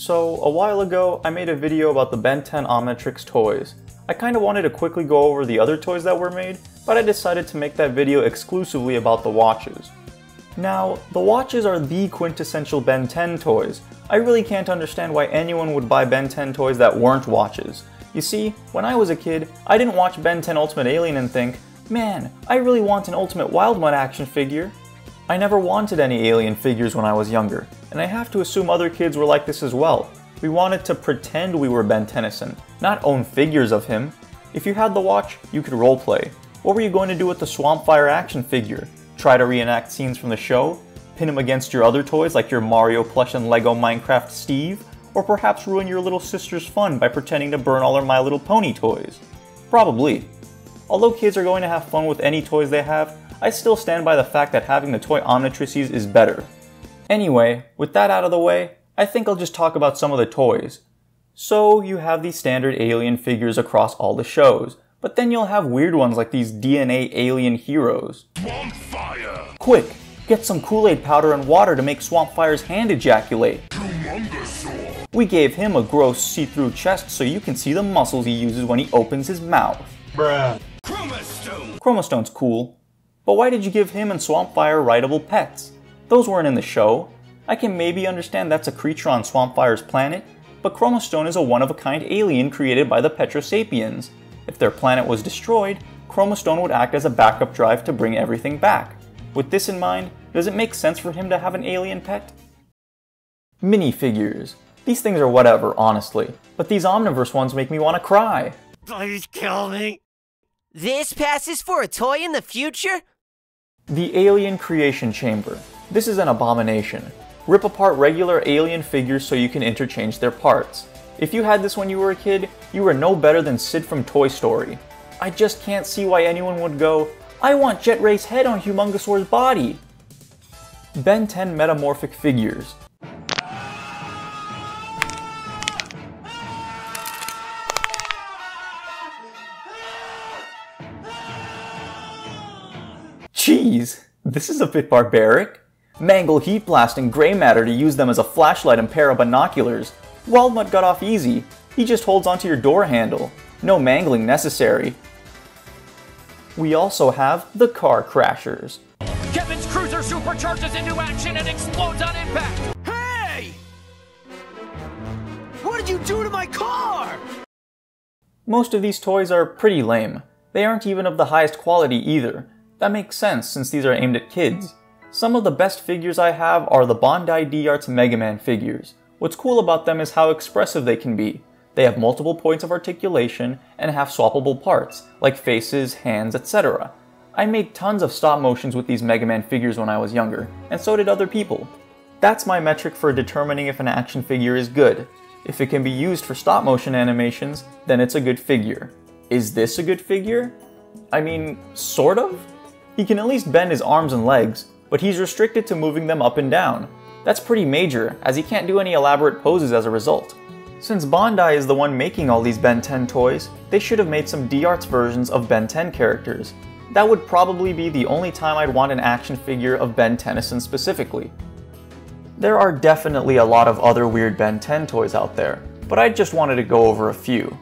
So, a while ago, I made a video about the Ben 10 Omnitrix toys. I kinda wanted to quickly go over the other toys that were made, but I decided to make that video exclusively about the watches. Now, the watches are the quintessential Ben 10 toys. I really can't understand why anyone would buy Ben 10 toys that weren't watches. You see, when I was a kid, I didn't watch Ben 10 Ultimate Alien and think, man, I really want an Ultimate Wildmutt action figure. I never wanted any alien figures when I was younger, and I have to assume other kids were like this as well. We wanted to pretend we were Ben Tennyson, not own figures of him. If you had the watch, you could roleplay. What were you going to do with the Swampfire action figure? Try to reenact scenes from the show? Pin him against your other toys like your Mario plush and Lego Minecraft Steve? Or perhaps ruin your little sister's fun by pretending to burn all her My Little Pony toys? Probably. Although kids are going to have fun with any toys they have, I still stand by the fact that having the toy Omnitrices is better. Anyway, with that out of the way, I think I'll just talk about some of the toys. So, you have these standard alien figures across all the shows, but then you'll have weird ones like these DNA alien heroes. Swampfire! Quick, get some Kool-Aid powder and water to make Swampfire's hand ejaculate. We gave him a gross see-through chest so you can see the muscles he uses when he opens his mouth. Bruh. Chromastone! Chromastone's cool, but why did you give him and Swampfire rideable pets? Those weren't in the show. I can maybe understand that's a creature on Swampfire's planet, but Chromastone is a one-of-a-kind alien created by the Petrosapiens. If their planet was destroyed, Chromastone would act as a backup drive to bring everything back. With this in mind, does it make sense for him to have an alien pet? Minifigures. These things are whatever, honestly, but these Omniverse ones make me want to cry. Please kill me! This passes for a toy in the future? The Alien Creation Chamber. This is an abomination. Rip apart regular alien figures so you can interchange their parts. If you had this when you were a kid, you were no better than Sid from Toy Story. I just can't see why anyone would go, I want Jet Ray's head on Humongousaur's body. Ben 10 Metamorphic Figures. Jeez, this is a bit barbaric. Mangle Heatblast and Grey Matter to use them as a flashlight and pair of binoculars. Wildmutt got off easy. He just holds onto your door handle. No mangling necessary. We also have the Car Crashers. Kevin's cruiser supercharges into action and explodes on impact. Hey! What did you do to my car? Most of these toys are pretty lame. They aren't even of the highest quality either. That makes sense since these are aimed at kids. Some of the best figures I have are the Bandai D-Arts Mega Man figures. What's cool about them is how expressive they can be. They have multiple points of articulation and have swappable parts, like faces, hands, etc. I made tons of stop motions with these Mega Man figures when I was younger, and so did other people. That's my metric for determining if an action figure is good. If it can be used for stop motion animations, then it's a good figure. Is this a good figure? I mean, sort of? He can at least bend his arms and legs, but he's restricted to moving them up and down. That's pretty major, as he can't do any elaborate poses as a result. Since Bandai is the one making all these Ben 10 toys, they should have made some D-Arts versions of Ben 10 characters. That would probably be the only time I'd want an action figure of Ben Tennyson specifically. There are definitely a lot of other weird Ben 10 toys out there, but I just wanted to go over a few.